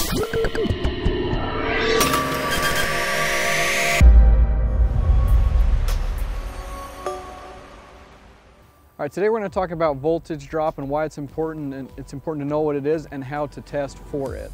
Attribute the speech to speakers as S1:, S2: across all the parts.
S1: All right, today we're going to talk about voltage drop and why it's important and it's important to know what it is and how to test for it.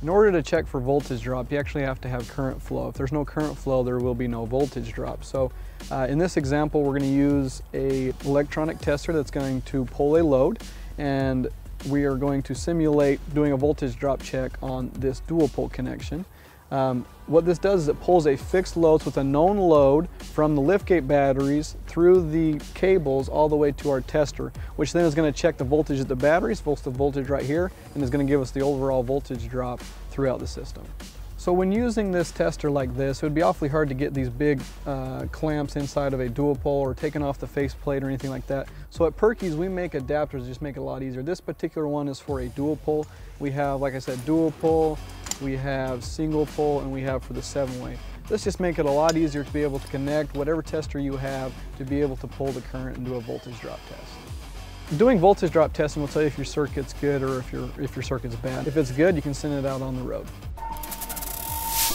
S1: In order to check for voltage drop, you actually have to have current flow. If there's no current flow, there will be no voltage drop. So uh, in this example, we're going to use a electronic tester that's going to pull a load and we are going to simulate doing a voltage drop check on this dual pole connection. Um, what this does is it pulls a fixed load with a known load from the liftgate batteries through the cables all the way to our tester, which then is going to check the voltage at the batteries, volts the voltage right here, and is going to give us the overall voltage drop throughout the system. So when using this tester like this, it would be awfully hard to get these big uh, clamps inside of a dual pole or taking off the faceplate or anything like that. So at Purkey's, we make adapters just make it a lot easier. This particular one is for a dual pole. We have, like I said, dual pole, we have single pole, and we have for the seven way. Let's just make it a lot easier to be able to connect whatever tester you have to be able to pull the current and do a voltage drop test. Doing voltage drop testing will tell you if your circuit's good or if your, if your circuit's bad. If it's good, you can send it out on the road.